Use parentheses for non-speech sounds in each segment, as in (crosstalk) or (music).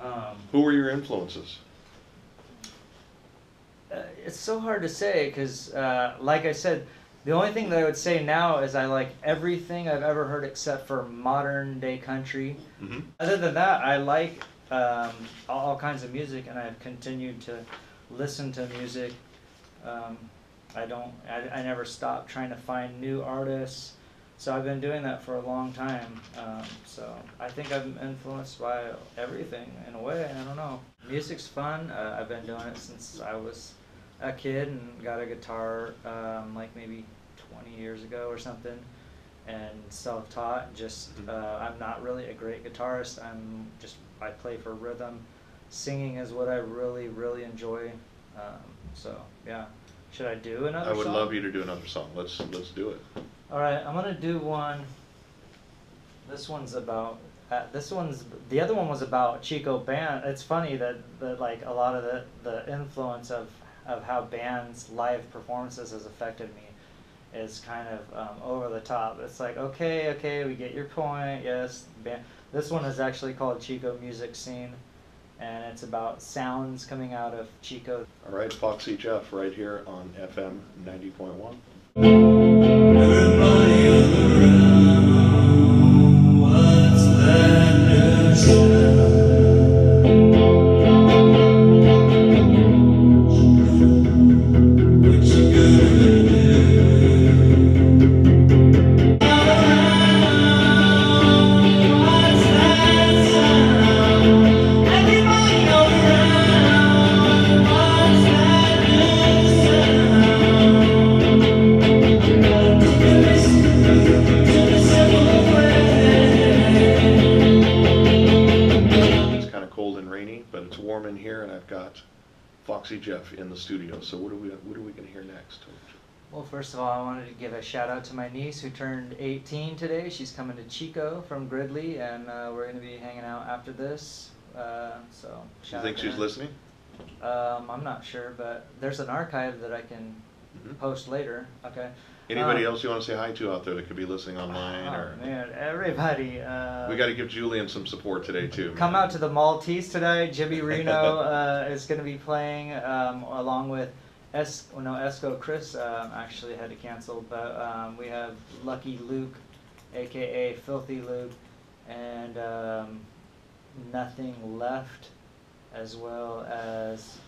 Um, Who were your influences? uh, it's so hard to say because, uh, like I said, the only thing that I would say now is I like everything I've ever heard except for modern day country. hmm Other than that, I like um, all, all kinds of music, and I've continued to listen to music. Um, I don't. I, I never stop trying to find new artists. So I've been doing that for a long time. Um, so I think I'm influenced by everything in a way. I don't know. Music's fun. Uh, I've been doing it since I was a kid and got a guitar um, like maybe 20 years ago or something and self-taught just Mhm. uh, i'm not really a great guitarist i'm just i play for rhythm singing is what i really really enjoy um, so yeah should i do another I would song? love you to do another song. Let's let's do it. All right i'm gonna do one this one's about uh, this one's the other one was about chico band it's funny that, that like a lot of the, the influence of of how bands live performances has affected me is kind of um, over the top it's like okay okay we get your point yes band. this one is actually called chico music scene and it's about sounds coming out of chico All right, Foxy Jeff, right here on FM 90.1. Everybody are gonna hear next? Well, first of all, I wanted to give a shout out to my niece who turned 18 today. She's coming to Chico from Gridley, and uh, we're going to be hanging out after this. Uh, so, Do you think out she's her. listening? Um, I'm not sure, but there's an archive that I can Mhm. post later. Okay. Anybody Um, else you want to say hi to out there that could be listening online? Oh, or man, everybody. Uh, we got to give Julian some support today too. Come man. out to the Maltese today. Jimmy Reno (laughs) uh, is going to be playing um, along with Es. Well, no, Esco Chris um, actually had to cancel, but um, we have Lucky Luke, aka Filthy Luke, and um, Nothing Left, as well as.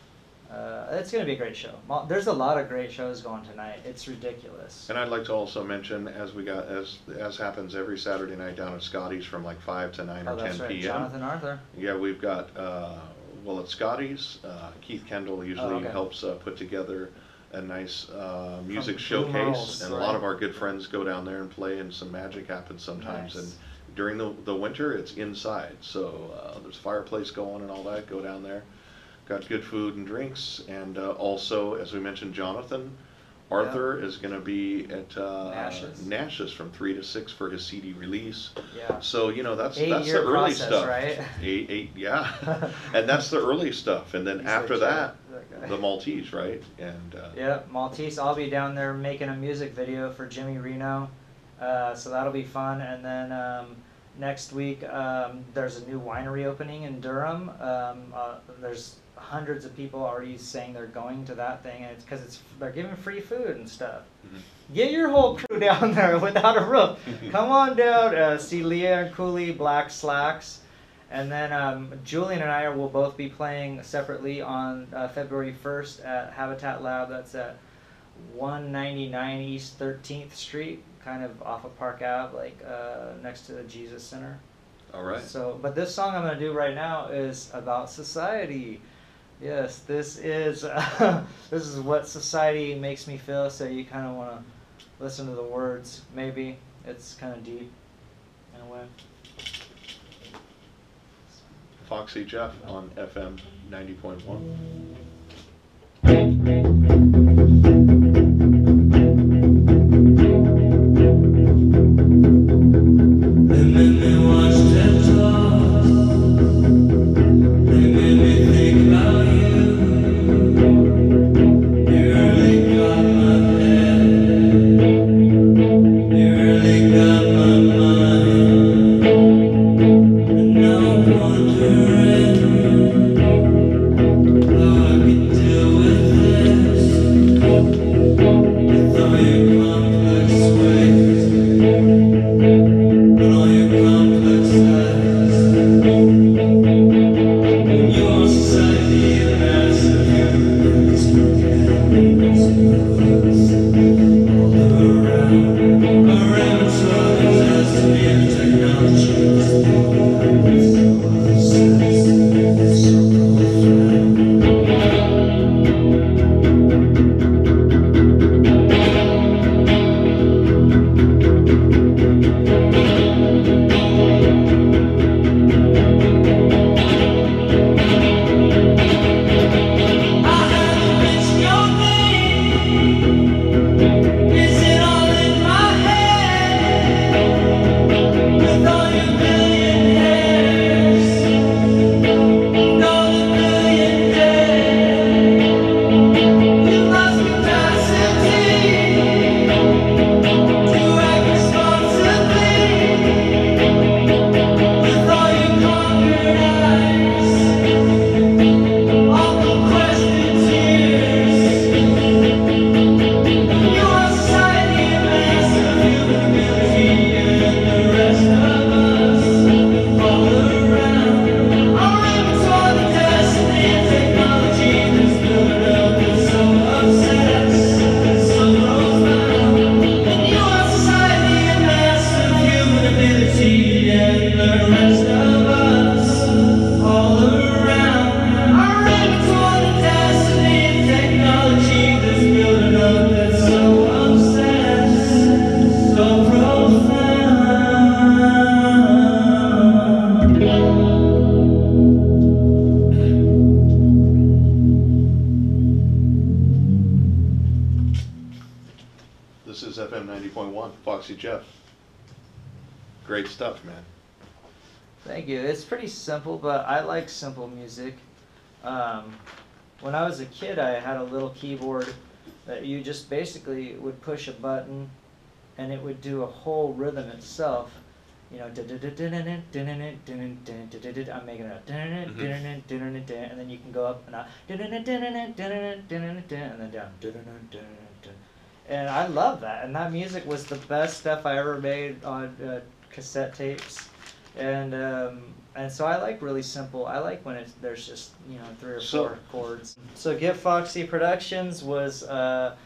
Uh, it's going to be a great show. There's a lot of great shows going tonight. It's ridiculous. And I'd like to also mention, as we got as as happens every Saturday night down at Scotty's from like five to nine oh, or that's ten right, p.m. Jonathan Arthur. Yeah, we've got uh, well at Scotty's. Uh, Keith Kendall usually Oh, okay. helps uh, put together a nice uh, music showcase, and a lot of our good friends go down there and play, and some magic happens sometimes. Nice. And during the the winter, it's inside, so uh, there's fireplace going and all that. Go down there. Got good food and drinks, and uh, also, as we mentioned, Jonathan. Arthur is going to be at uh, Nash's. Nash's from three to six for his CD release. Yeah. So you know that's that's Eight-year the early process, stuff, right? Eight, eight, yeah, (laughs) and that's the early stuff, and then He's after legit, that, that the Maltese, right? And uh, Yeah, Maltese. I'll be down there making a music video for Jimmy Reno, uh, so that'll be fun. And then um, next week, um, there's a new winery opening in Durham. Um, uh, there's hundreds of people already saying they're going to that thing, and it's because it's they're giving free food and stuff. Mhm. Get your whole crew (laughs) down there without a roof. Come on down, uh, see Leah and Cooley, Black Slacks. And then um, Julian and I will both be playing separately on uh, February 1st at Habitat Lab. That's at 199 East 13th Street, kind of off of Park Ave, like uh, next to the Jesus Center. all right, So, but this song I'm going to do right now is about society. Yes, this is (laughs) this is what society makes me feel. So you kind of want to listen to the words. Maybe it's kind of deep in a way. Foxy Jeff on FM ninety point one. One, Jeff. Great stuff, man. Thank you. It's pretty simple, but I like simple music. Um, when I was a kid, I had a little keyboard that you just basically would push a button, and it would do a whole rhythm itself. You know, I'm making it, and then you can go up and out, and then down. And I love that. And that music was the best stuff I ever made on uh, cassette tapes. And um, and so I like really simple. I like when it's there's just you know three or So- four chords. So Get Foxy Productions was. Uh,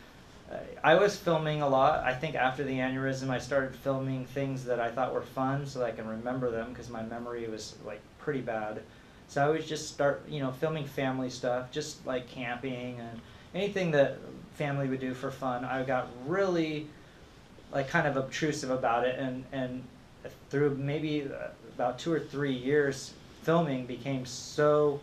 I was filming a lot. I think after the aneurysm, I started filming things that I thought were fun, so that I can remember them because my memory was like pretty bad. So I would just start, you know, filming family stuff, just like camping and anything that family would do for fun. I got really, like, kind of obtrusive about it, and and through maybe uh, about two or three years, filming became so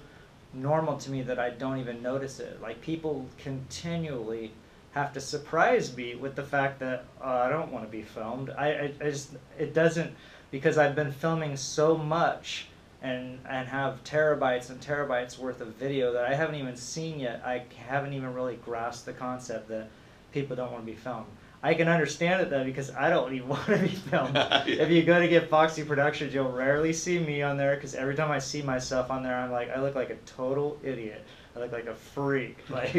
normal to me that I don't even notice it. Like people continually have to surprise me with the fact that uh, I don't want to be filmed. I, I, I just it doesn't because I've been filming so much and and have terabytes and terabytes worth of video that I haven't even seen yet. I haven't even really grasped the concept that people don't want to be filmed. I can understand it though because I don't (laughs) even want to be filmed. (laughs) Yeah. If you go to get Foxy Productions, you'll rarely see me on there because every time I see myself on there, I'm like, I look like a total idiot. I look like a freak. (laughs) Like,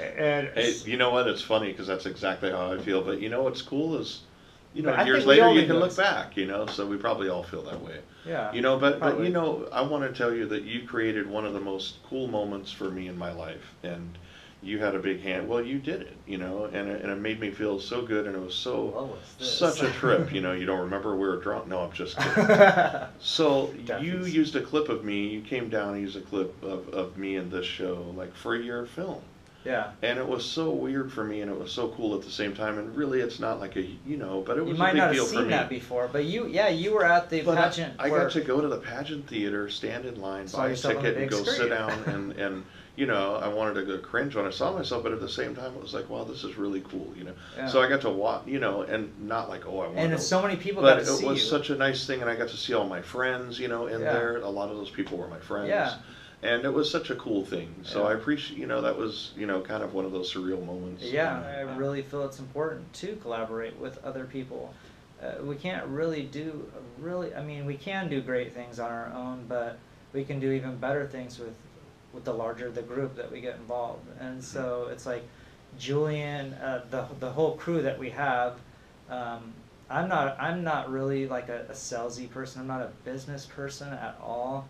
and Hey, you know what? It's funny because that's exactly how I feel. But you know what's cool is, you know, years later you can look back. You know, so we probably all feel that way. yeah, You know, but but you know, I want to tell you that you created one of the most cool moments for me in my life, and you had a big hand. Well, you did it. You know, and it, and it made me feel so good, and it was so What was this? such a (laughs) trip. You know, you don't remember we were drunk. No, I'm just kidding. (laughs) So you used a clip of me. You came down and used a clip of, of me in this show, like for your film. Yeah. And it was so weird for me, and it was so cool at the same time. And really, it's not like a you know, but it was You a might big not deal have for seen me. that before, but you, yeah, you were at the But I- pageant. I, where- got to go to the pageant theater, stand in line, Saw buy a yourself on the ticket, and go sit screen. down, and (laughs) and you know, I wanted to go cringe when I saw myself, but at the same time, it was like, wow, this is really cool, you know. Yeah. So I got to watch, you know, and not like, oh, I want and to. so many people but got to it see was you. such a nice thing, and I got to see all my friends, you know, in Yeah. there. A lot of those people were my friends. Yeah. And it was such a cool thing. So Yeah. I appreciate, you know, that was, you know, kind of one of those surreal moments. Yeah, And, I really feel it's important to collaborate with other people. Uh, we can't really do really. I mean, we can do great things on our own, but we can do even better things with with the larger the group that we get involved. And so it's like Julian, uh, the the whole crew that we have. Um, I'm not. I'm not really like a, a salesy person. I'm not a business person at all.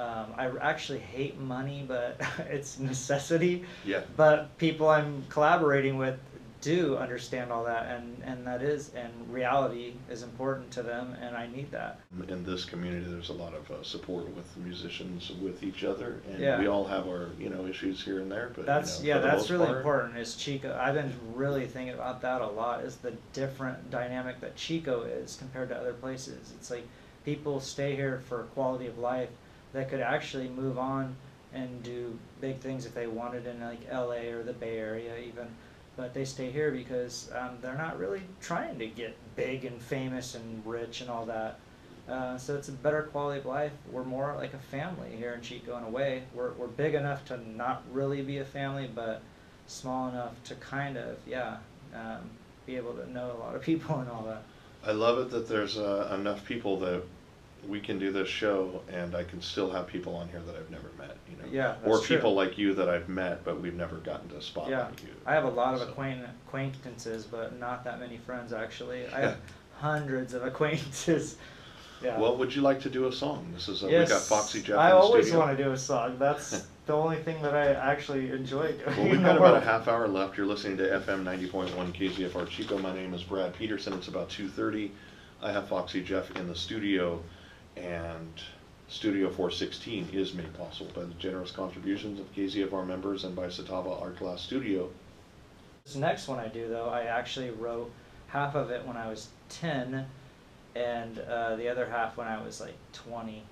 Um, I actually hate money, but (laughs) it's necessity. Yeah. But people I'm collaborating with do understand all that, and, and that is, and reality is important to them, and I need that. In this community, there's a lot of uh, support with musicians, with each other, and Yeah. we all have our, you know, issues here and there, but, you That's know, yeah, that's really part- important. Is Chico? I've been really thinking about that a lot. Is the different dynamic that Chico is compared to other places? It's like people stay here for quality of life that could actually move on and do big things if they wanted in like L.A. or the Bay Area even, but they stay here because um, they're not really trying to get big and famous and rich and all that. Uh, so it's a better quality of life. We're more like a family here in Chico in a way. We're, we're big enough to not really be a family, but small enough to kind of, yeah, um, be able to know a lot of (laughs) people and all that. I love it that there's uh, enough people that we can do this show, and I can still have people on here that I've never met. You know, Yeah, or that's true. people like you that I've met, but we've never gotten to spotlight Yeah, you. I have a lot of So- acquaint- acquaintances, but not that many friends actually. I (laughs) have hundreds of acquaintances. (laughs) Yeah. Well, would you like to do a song? This is we yes, got Foxy Jeff. I in the always studio. want to do a song. That's (laughs) the only thing that I actually enjoy doing. Well, we've got about a half hour left. You're listening to FM 90.1 KZFR Chico. My name is Brad Peterson. It's about 2.30. I have Foxy Jeff in the studio, and Studio 416 is made possible by the generous contributions of KZFR members and by Satava Art Glass Studio. This next one I do though, I actually wrote half of it when I was ten, and uh, the other half when I was like twenty.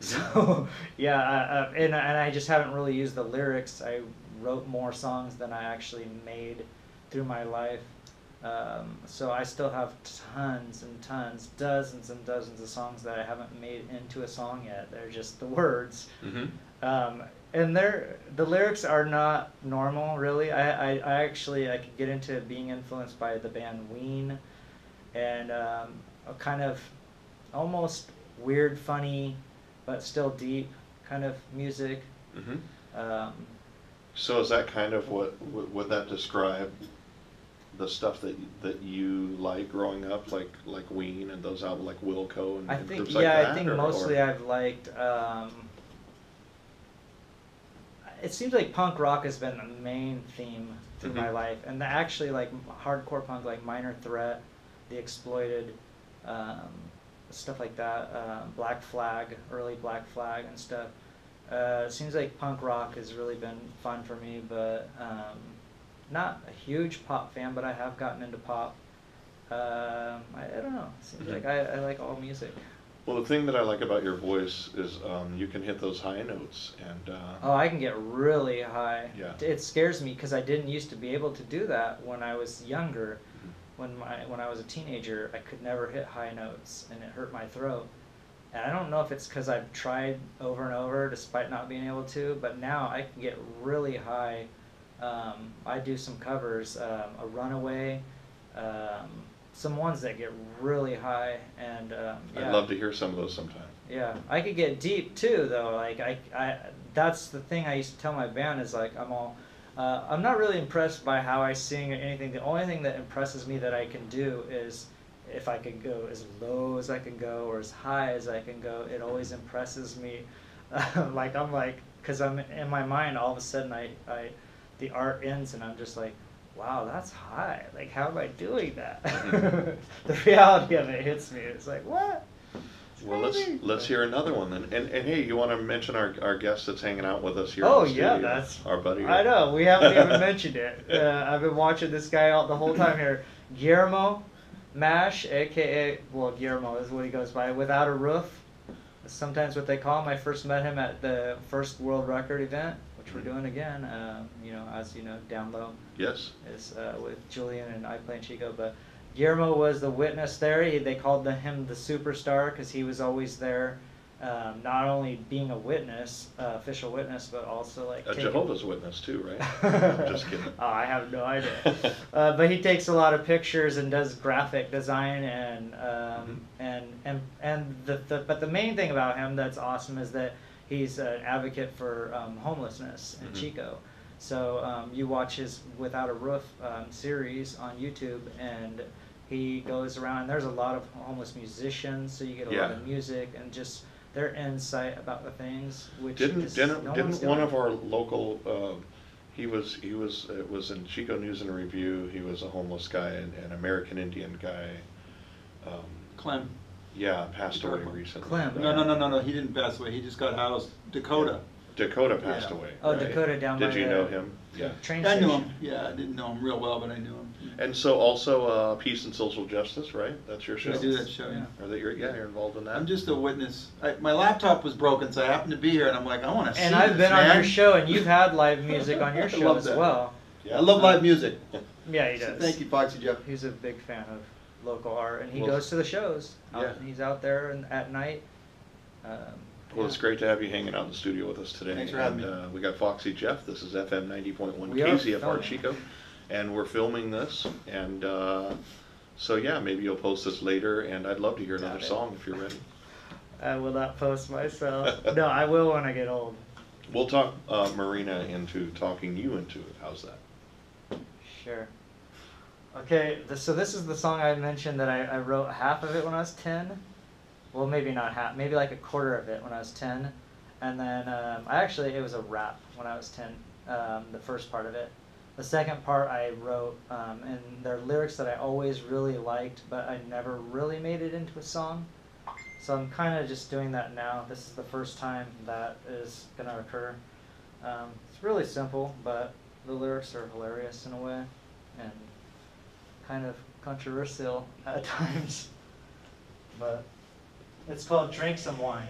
Mm-hmm. So (laughs) yeah, I, I, and and I just haven't really used the lyrics. I wrote more songs than I actually made through my life. Um, so I still have tons and tons, dozens and dozens of songs that I haven't made into a song yet. They're just the words. Mm-hmm. Um, and they're the lyrics are not normal, really. I, I, I actually I could get into being influenced by the band Ween, and um, a kind of almost weird, funny, but still deep kind of music. Mm-hmm. Um, So is that kind of what, would would that describe the stuff that, that you like growing up, like, like Ween and those albums, like Wilco and I and think groups like yeah, that? I think or- mostly or- I've liked. Um, it seems like punk rock has been the main theme through my Mhm. life, and the, actually like hardcore punk, like Minor Threat, The Exploited, um, stuff like that. Uh, Black Flag, early Black Flag and stuff. Uh, it seems like punk rock has really been fun for me, but um, not a huge pop fan, but I have gotten into pop. Um, I, I don't know. Seems Mhm. like I, I like all music. Well, the thing that I like about your voice is um, you can hit those high notes, and uh, Oh, I can get really high. Yeah. It scares me because I didn't used to be able to do that when I was younger. Mhm. When my when I was a teenager, I could never hit high notes, and it hurt my throat. And I don't know if it's because I've tried over and over despite not being able to, but now I can get really high. Um, I do some covers, um, a Runaway, um, some ones that get really high, and um, yeah. I'd love to hear some of those sometime. Yeah, I could get deep too, though. Like I, I, that's the thing I used to tell my band is like I'm all, uh, I'm not really impressed by how I sing or anything. The only thing that impresses me that I can do is if I can go as low as I can go or as high as I can go. It always impresses me. (laughs) like I'm like, cause I'm in my mind. All of a sudden, I, I, the art ends, and I'm just like. Wow, that's high. Like, how am I doing that? Mhm. (laughs) the reality of it hits me. It's like, what? It's Well, let's let's hear another one then. And and hey, you want to mention our, our guest that's hanging out with us here? Oh, yeah, studio? that's- our buddy. I know we haven't even (laughs) mentioned it. Uh, I've been watching this guy all the whole time here. Guillermo Mash, aka well, Guillermo is what he goes by. Without a roof, sometimes what they call him. I first met him at the first World Record event, which we're doing again. Um, you know, as you know, down low Yes. is uh, with Julian and I play in Chico. But Guillermo was the witness there. He, they called the, him the superstar because he was always there, um, not only being a witness, uh, official witness, but also like A taking- Jehovah's Witness too, right? I'm (laughs) Just kidding. Oh, I have no idea. (laughs) uh, but he takes a lot of pictures and does graphic design and um, Mhm. and and and the, the but the main thing about him that's awesome is that he's an advocate for um, homelessness in Mhm. Chico. So um, you watch his Without a Roof um, series on YouTube, and he goes around. And there's a lot of homeless musicians, so you get a lot of music and just their insight about the things, which Didn't, is, didn't, no didn't one of our local, uh, he was, he was, it was in Chico News and Review, he was a homeless guy, an, an American Indian guy. Um, Clem. Yeah, passed away Clem. recently. Clem. No, no, no, no, no, he didn't pass away, he just got housed, Dakota. Dakota passed Yeah. away. Oh, right? Dakota down there. Did by you the- know him? Yeah. Train I knew him, yeah, I didn't know him real well, but I knew him. And so also, uh, Peace and Social Justice, right? That's your show? I do that show, yeah. Or that you're, yeah, you're involved in that? I'm just a witness. I, my laptop was broken, so I happened to be here, and I'm like, I want to see And I've this, been on man. your show, and you've had live (laughs) music on your show love as that. well. Yeah. I love live music. Yeah, he So does. Thank you, Foxy Jeff. He's a big fan of local art, and he Well, goes to the shows. Out- yeah. He's out there and at night. Um, Well, it's great to have you hanging out in the studio with us today. Thanks for having and, me. Uh, we got Foxy Jeff. This is FM 90.1 We KZFR. Chico, and we're filming this. And uh, so yeah, maybe you'll post this later. And I'd love to hear another it. song if you're ready. (laughs) I will not post myself. (laughs) no, I will when I get old. We'll talk uh, Marina into talking you into it. How's that? Sure. Okay, th- so this is the song I mentioned that I, I wrote half of it when I was 10. Well, maybe not half, maybe like a quarter of it when I was 10. And then um, I actually, it was a rap when I was 10, um, the first part of it. The second part I wrote, um, and they're lyrics that I always really liked, but I never really made it into a song. So I'm kind of just doing that now. This is the first time that is going to occur. Um, it's really simple, but the lyrics are hilarious in a way and kind of controversial at times. (laughs) But it's called Drink Some Wine.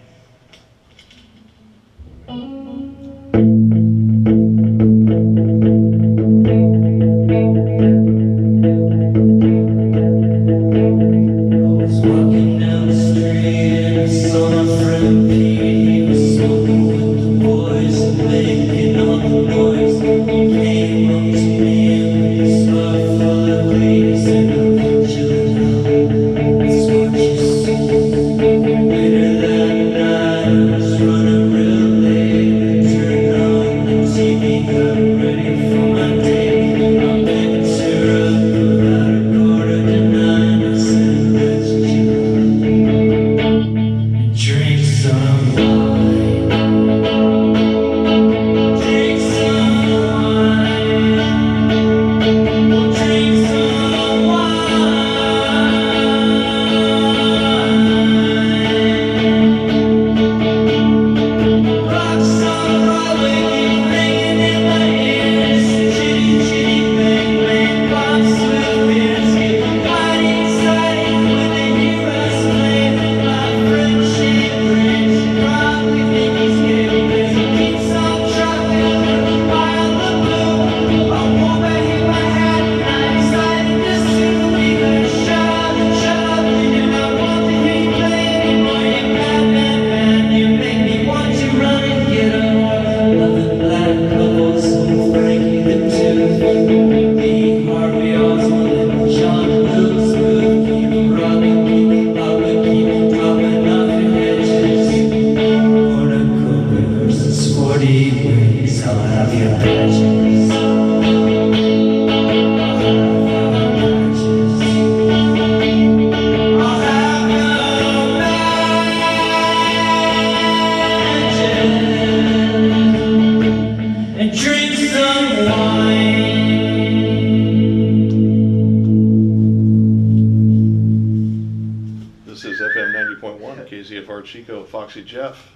This is FM 90.1 KZFR Chico. Foxy Jeff.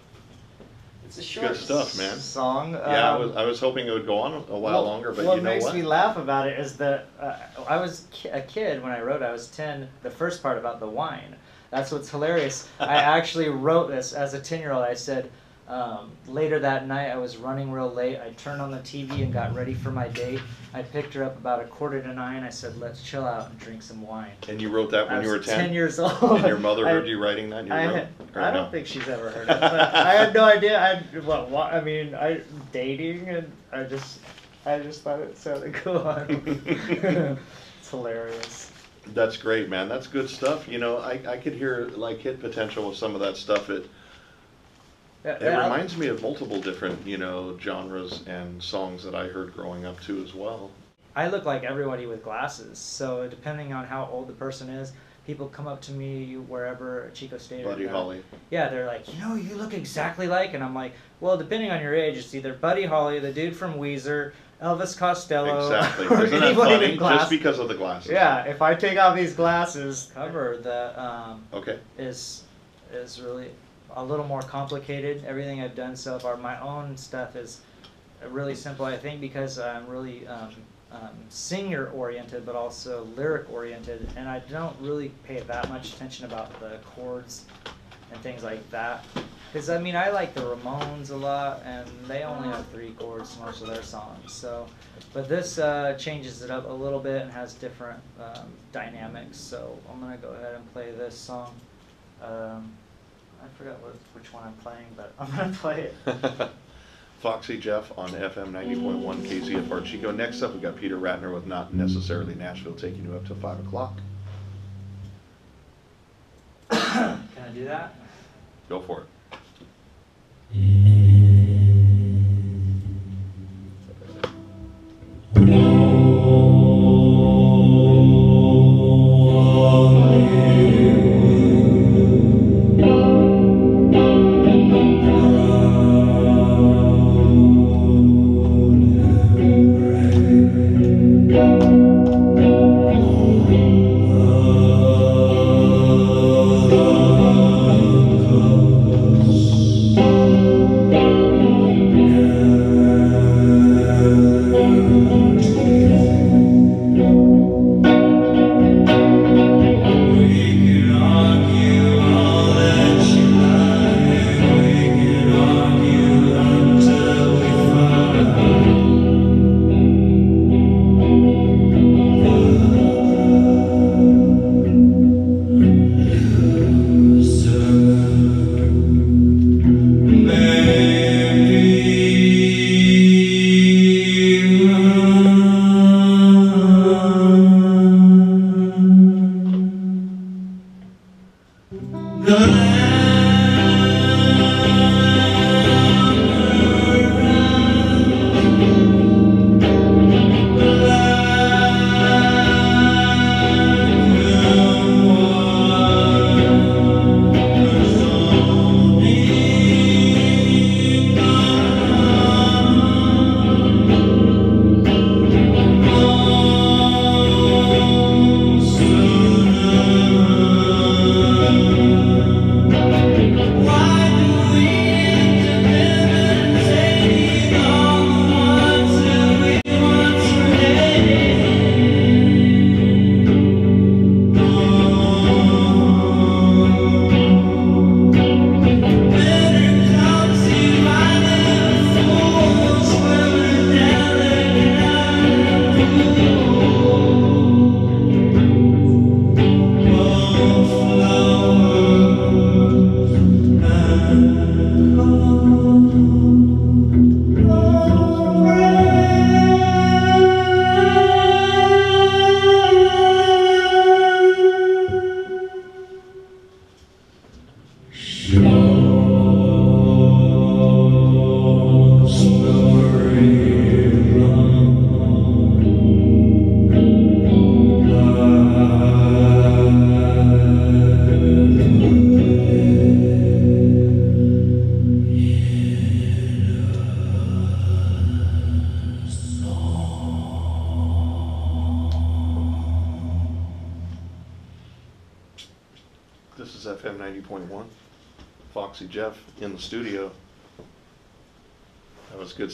It's a short Good stuff, man. song. Yeah, I um, was, I was hoping it would go on a while What- longer, but what you know makes what? me laugh about it is that uh, I was ki- a kid when I wrote. it. I was ten. The first part about the wine. That's what's hilarious. I (laughs) actually wrote this as a ten-year-old. I said um, later that night I was running real late. I turned on the TV and got ready for my date. I picked her up about a quarter to nine. I said, "Let's chill out and drink some wine." and you wrote that I when you were 10? ten years old. And your mother (laughs) I- heard you writing that? You I, wrote, I don't think she's ever heard it. (laughs) I had no idea. I what, what I mean. I dating and I just I just thought it sounded (laughs) cool. It's hilarious. That's great, man. That's good stuff. You know, I, I could hear like hit potential with some of that stuff. It it yeah, reminds me of multiple different, you know, genres and songs that I heard growing up too as well. I look like everybody with glasses. So depending on how old the person is, people come up to me wherever Chico State. Buddy down- Holly. Yeah, they're like, you know, you look exactly like, and I'm like, well, depending on your age, it's either Buddy Holly, the dude from Weezer, Elvis Costello, Exactly. or Isn't that anybody funny? in glass. Just because of the glasses. Yeah, if I take off these glasses, cover the um, Okay. is is really a little more complicated. Everything I've done so far, my own stuff is really simple. I think because I'm really um, um, singer oriented, but also lyric oriented, and I don't really pay that much attention about the chords and things like that. Because I mean, I like the Ramones a lot, and they only have three chords most of their songs. So, but this uh, changes it up a little bit and has different um, dynamics. So I'm gonna go ahead and play this song. I forgot what, which one I'm playing, but I'm gonna play it. (laughs) Foxy Jeff on FM 90.1 KZFR Chico. Next up, we got Peter Ratner with Not Necessarily Nashville taking you up to 5 o'clock. (coughs) Can I do that? Go for it. This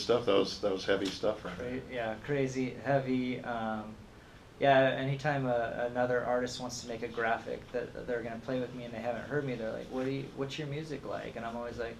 stuff. That was that was heavy stuff right yeah, crazy, heavy. Um, yeah, anytime a, another artist wants to make a graphic that that they're gonna play with me and they haven't heard me, they're like, "What do you? What's your music like?" And I'm always like,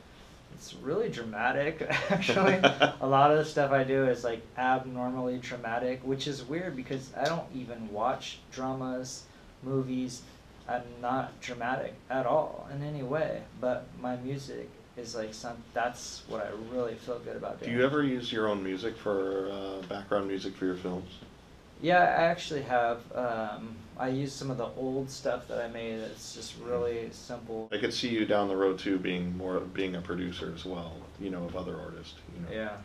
"It's really dramatic." (laughs) Actually, (laughs) a lot of the stuff I do is like abnormally dramatic, which is weird because I don't even watch dramas, movies. I'm not dramatic at all in any way, but my music is like some. That's what I really feel good about doing. Do you ever use your own music for uh, background music for your films? Yeah, I actually have. Um, I use some of the old stuff that I made. It's just really simple. I could see you down the road too, being more being a producer as well. You know, of other artists. You know. Yeah.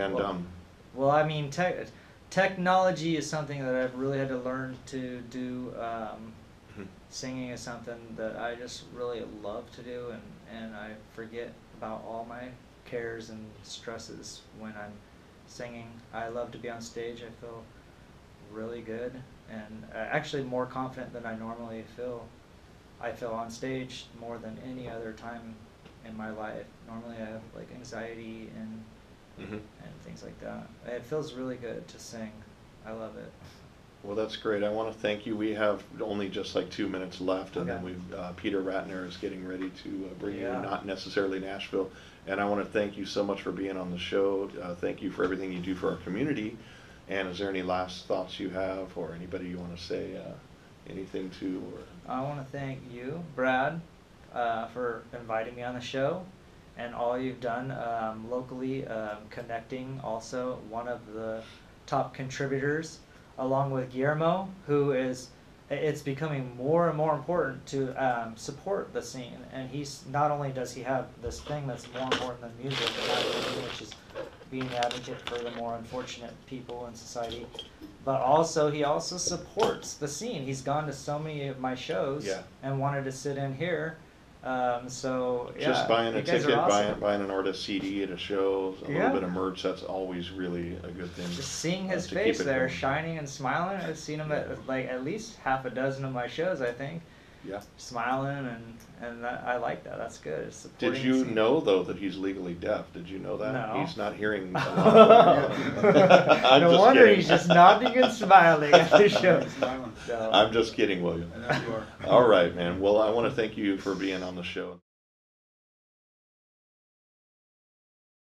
And Well- um, Well, I mean, tech technology is something that I've really had to learn to do um, Mhm. Singing is something that I just really love to do, and, and I forget about all my cares and stresses when I'm singing. I love to be on stage. I feel really good and uh, actually more confident than I normally feel. I feel on stage more than any other time in my life. Normally I have like anxiety and Mhm. and things like that. It feels really good to sing. I love it. Well, that's great. I want to thank you. We have only just like two minutes left, and then Okay. we've, uh, Peter Ratner is getting ready to uh, bring you, Yeah. not necessarily Nashville. And I want to thank you so much for being on the show. Uh, thank you for everything you do for our community. And is there any last thoughts you have, or anybody you want to say uh, anything to? Or I want to thank you, Brad, uh, for inviting me on the show, and all you've done um, locally, um, connecting. Also, one of the top contributors, along with Guillermo, who is. It's becoming more and more important to um, support the scene, and he's not only does he have this thing that's more important than music, in my opinion, which is being an advocate for the more unfortunate people in society, but also he also supports the scene. He's gone to so many of my shows Yeah. and wanted to sit in here. Um, so yeah, just buying a ticket, awesome. buying buying an artist CD at a show, a Yeah. little bit of merch. That's always really a good thing. Just seeing uh, his keep face there, going. shining and smiling. I've seen him at like at least half a dozen of my shows, I think, Yeah. smiling and and that, I like that. That's good. It's Did supporting the you scene. know though that he's legally deaf? Did you know that? No. He's not hearing. a (laughs) lot. (laughs) I'm no just wonder kidding. he's just nodding and smiling at the show. Smiling. No. I'm just kidding, William. I know you are. All right, man. Well, I want to thank you for being on the show.